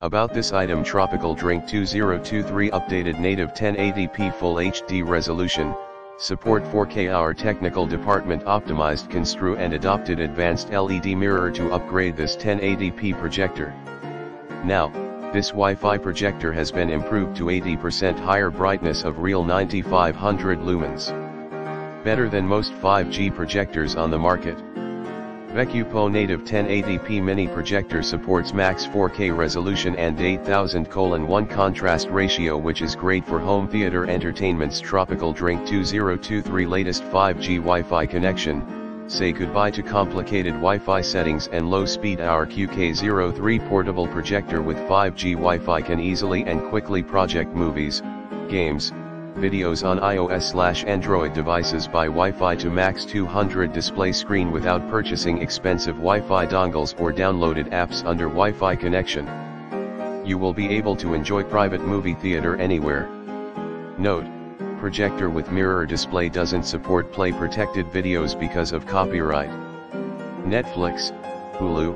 About this item Tropical Drink 2023 updated native 1080p Full HD resolution, support 4K Our technical department optimized construe and adopted advanced LED mirror to upgrade this 1080p projector. Now, this Wi-Fi projector has been improved to 80% higher brightness of real 9500 lumens. Better than most 5G projectors on the market. Vecupou native 1080p mini projector supports max 4K resolution and 8000:1 contrast ratio which is great for home theater entertainment's Tropical Drink 2023 latest 5G Wi-Fi connection. Say goodbye to complicated Wi-Fi settings and low-speed Our QK03 portable projector with 5G Wi-Fi can easily and quickly project movies, games, videos on iOS/Android devices by Wi-Fi to max 200 display screen without purchasing expensive Wi-Fi dongles or downloaded apps under Wi-Fi connection. You will be able to enjoy private movie theater anywhere. Note, projector with mirror display doesn't support play protected videos because of copyright. Netflix, Hulu,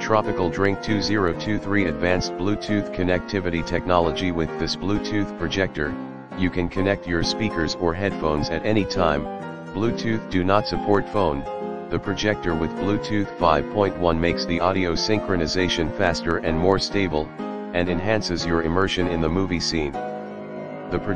Tropical Drink 2023 Advanced Bluetooth connectivity technology with this Bluetooth projector, you can connect your speakers or headphones at any time, Bluetooth do not support phone, the projector with Bluetooth 5.1 makes the audio synchronization faster and more stable, and enhances your immersion in the movie scene. The projector